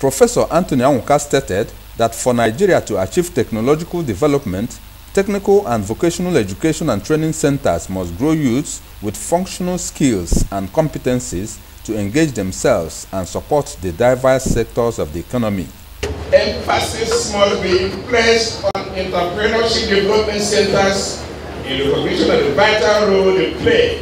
Professor Anthony Anwuka stated that for Nigeria to achieve technological development, technical and vocational education and training centers must grow youths with functional skills and competencies to engage themselves and support the diverse sectors of the economy. Emphasis must be placed on entrepreneurship development centers in recognition of the vital role they play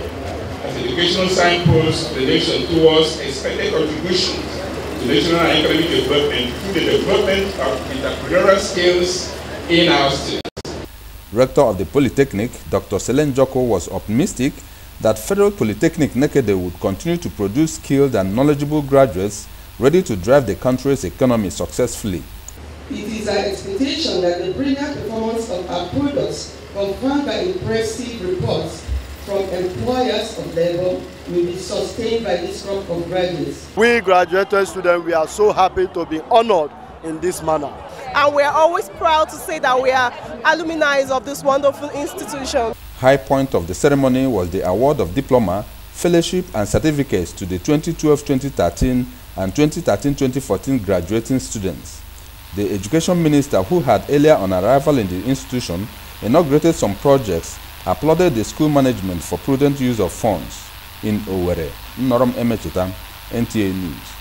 as educational signposts of the nation towards expected contributions to national and economic development through the development of entrepreneurial skills in our students. Rector of the Polytechnic, Dr. Selen Joko, was optimistic that Federal Polytechnic Nekede would continue to produce skilled and knowledgeable graduates ready to drive the country's economy successfully. It is our expectation that the brilliant performance of our products, confirmed by impressive reports from employers of labor, will be sustained by this crop of graduates. We graduated students, we are so happy to be honored in this manner. And we are always proud to say that we are alumni of this wonderful institution. High point of the ceremony was the award of diploma, fellowship and certificates to the 2012-2013 and 2013-2014 graduating students. The education minister who had earlier on arrival in the institution inaugurated some projects, applauded the school management for prudent use of funds. In Owerri, Norom Emechita, NTA News.